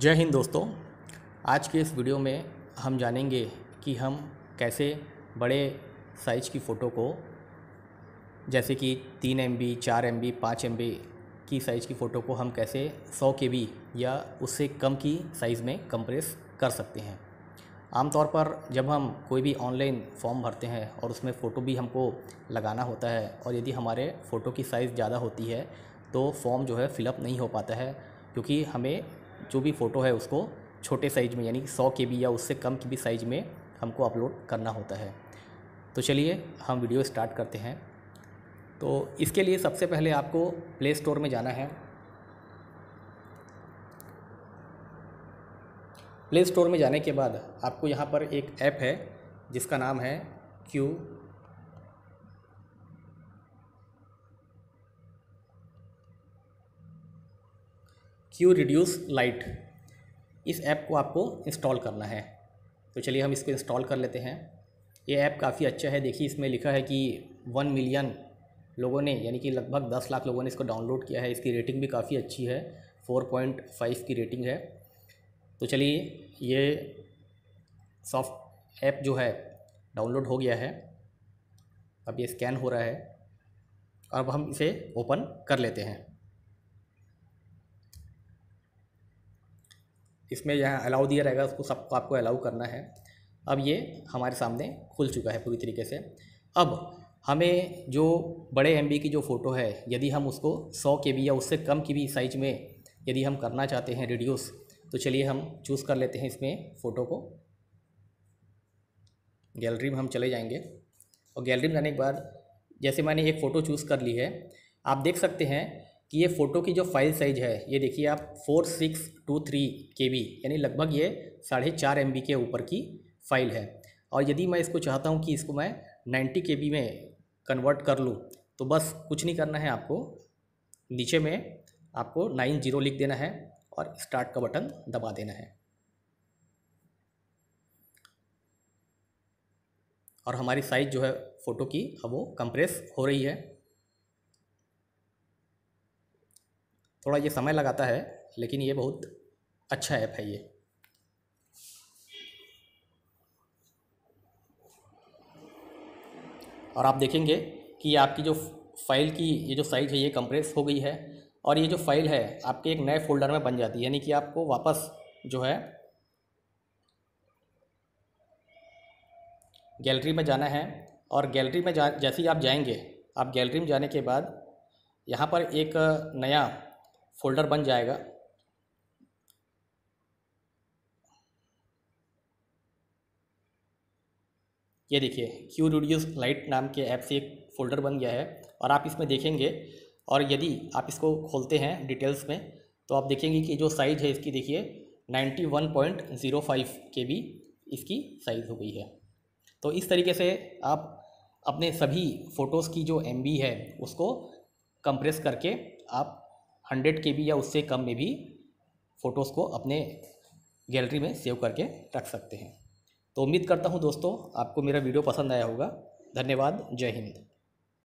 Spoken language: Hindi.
जय हिंद दोस्तों। आज के इस वीडियो में हम जानेंगे कि हम कैसे बड़े साइज़ की फ़ोटो को, जैसे कि तीन एम बी चार एम बी पाँच एम बी की साइज़ की फ़ोटो को हम कैसे सौ के बी या उससे कम की साइज़ में कंप्रेस कर सकते हैं। आमतौर पर जब हम कोई भी ऑनलाइन फॉर्म भरते हैं और उसमें फ़ोटो भी हमको लगाना होता है और यदि हमारे फ़ोटो की साइज़ ज़्यादा होती है तो फॉर्म जो है फिलअप नहीं हो पाता है, क्योंकि हमें जो भी फ़ोटो है उसको छोटे साइज़ में, यानी सौ के या उससे कम की भी साइज़ में हमको अपलोड करना होता है। तो चलिए हम वीडियो स्टार्ट करते हैं। तो इसके लिए सबसे पहले आपको प्ले स्टोर में जाना है। प्ले स्टोर में जाने के बाद आपको यहाँ पर एक ऐप है जिसका नाम है क्यू क्यू रिड्यूस लाइट इस ऐप को आपको इंस्टॉल करना है। तो चलिए हम इसको इंस्टॉल कर लेते हैं। ये ऐप काफ़ी अच्छा है। देखिए, इसमें लिखा है कि वन मिलियन लोगों ने, यानी कि लगभग दस लाख लोगों ने इसको डाउनलोड किया है। इसकी रेटिंग भी काफ़ी अच्छी है। फोर पॉइंट फाइव की रेटिंग है। तो चलिए, ये सॉफ्ट ऐप जो है डाउनलोड हो गया है। अब ये स्कैन हो रहा है। अब हम इसे ओपन कर लेते हैं। इसमें यहाँ अलाउ दिया रहेगा, उसको सबको आपको अलाउ करना है। अब ये हमारे सामने खुल चुका है पूरी तरीके से। अब हमें जो बड़े एमबी की जो फ़ोटो है, यदि हम उसको सौ के या उससे कम की भी साइज़ में यदि हम करना चाहते हैं रिड्यूस तो चलिए हम चूज़ कर लेते हैं इसमें फ़ोटो को। गैलरी में हम चले जाएँगे। और गैलरी में जाने के बाद, जैसे मैंने एक फ़ोटो चूज़ कर ली है, आप देख सकते हैं कि ये फ़ोटो की जो फ़ाइल साइज़ है, ये देखिए आप four six two three K B यानी लगभग ये साढ़े चार एम बी के ऊपर की फ़ाइल है। और यदि मैं इसको चाहता हूँ कि इसको मैं नाइन्टी के बी में कन्वर्ट कर लूँ तो बस कुछ नहीं करना है आपको। नीचे में आपको नाइन ज़ीरो लिख देना है और स्टार्ट का बटन दबा देना है। और हमारी साइज़ जो है फ़ोटो की, अब वो कंप्रेस हो रही है। थोड़ा ये समय लगाता है, लेकिन ये बहुत अच्छा ऐप है ये। और आप देखेंगे कि आपकी जो फ़ाइल की, ये जो साइज़ है, ये कंप्रेस हो गई है, और ये जो फ़ाइल है, आपके एक नए फोल्डर में बन जाती है, यानी कि आपको वापस जो है गैलरी में जाना है, और गैलरी में जा, जैसे ही आप जाएँगे, आप गैलरी में जाने के बाद यहाँ पर एक नया फ़ोल्डर बन जाएगा। ये देखिए क्यू रिड्यूस लाइट नाम के ऐप से एक फ़ोल्डर बन गया है और आप इसमें देखेंगे और यदि आप इसको खोलते हैं डिटेल्स में तो आप देखेंगे कि जो साइज़ है इसकी देखिए ninety one point zero five K B इसकी साइज़ हो गई है। तो इस तरीके से आप अपने सभी फ़ोटोज़ की जो एम है, उसको कंप्रेस करके आप हंड्रेड के या उससे कम में भी फ़ोटोज़ को अपने गैलरी में सेव करके रख सकते हैं। तो उम्मीद करता हूँ दोस्तों, आपको मेरा वीडियो पसंद आया होगा। धन्यवाद, जय हिंद।